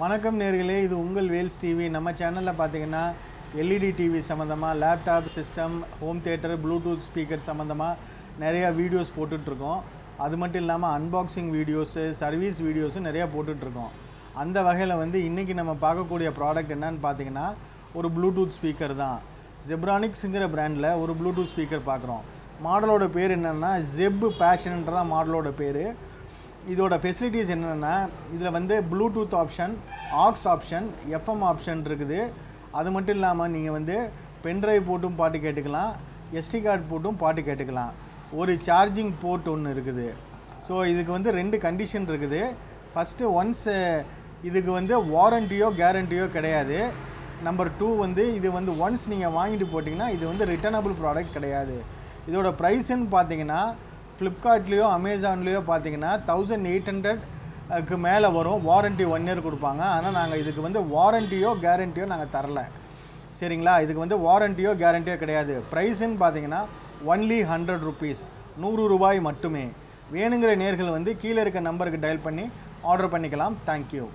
வணக்கம் நேர்களே இது உங்கள் வேல்ஸ் டிவி நம்ம சேனலில் பார்த்தீங்கன்னா எல்இடி டிவி சம்மந்தமாக laptop system home theatre Bluetooth speaker சம்மந்தமாக நிறையா வீடியோஸ் போட்டுட்ருக்கோம். அது மட்டும் இல்லாமல் அன்பாக்சிங் வீடியோஸு சர்வீஸ் வீடியோஸும் நிறையா போட்டுட்ருக்கோம். அந்த வகையில் வந்து இன்றைக்கி நம்ம பார்க்கக்கூடிய ப்ராடக்ட் என்னன்னு பார்த்தீங்கன்னா ஒரு ப்ளூடூத் ஸ்பீக்கர் தான். ஜெப்ரானிக்ஸுங்கிற பிராண்டில் ஒரு ப்ளூடூத் ஸ்பீக்கர் பார்க்குறோம் மாடலோட பேர் என்னென்னா ஜெப் பேஷன்ன்றதான் மாடலோட பேர். இதோட ஃபெசிலிட்டிஸ் என்னென்னா இதில் வந்து Bluetooth option aux option FM option இருக்குது. அது மட்டும் இல்லாமல் நீங்கள் வந்து பென்ட்ரைவ் போட்டும் பாட்டு கேட்டுக்கலாம் எஸ்டி கார்டு போட்டும் பாட்டு கேட்டுக்கலாம். ஒரு சார்ஜிங் போர்ட் ஒன்று இருக்குது. ஸோ இதுக்கு வந்து ரெண்டு கண்டிஷன் இருக்குது. ஃபஸ்ட்டு ஒன்ஸ் இதுக்கு வந்து வாரண்டியோ கேரண்டியோ கிடையாது. நம்பர் டூ வந்து இது வந்து ஒன்ஸ் நீங்கள் வாங்கிட்டு போட்டிங்கன்னா இது வந்து ரிட்டர்னபிள் ப்ராடக்ட் கிடையாது. இதோட ப்ரைஸுன்னு பார்த்தீங்கன்னா ஃப்ளிப்கார்ட்லேயோ அமேசான்லேயோ பார்த்தீங்கன்னா தௌசண்ட் எயிட் ஹண்ட்ரட்க்கு மேலே வரும். வாரண்ட்டி ஒன் இயர் கொடுப்பாங்க. ஆனால் நாங்கள் இதுக்கு வந்து வாரண்டியோ கேரண்டியோ நாங்கள் தரல. சரிங்களா? இதுக்கு வந்து வாரண்டியோ கேரண்டியோ கிடையாது. ப்ரைஸுன்னு பார்த்தீங்கன்னா ஒன்லி ஹண்ட்ரட் ருபீஸ் நூறு ரூபாய் மட்டுமே. வேணுங்கிற நேர்கள் வந்து கீழே இருக்க நம்பருக்கு டயல் பண்ணி ஆர்டர் பண்ணிக்கலாம். தேங்க்யூ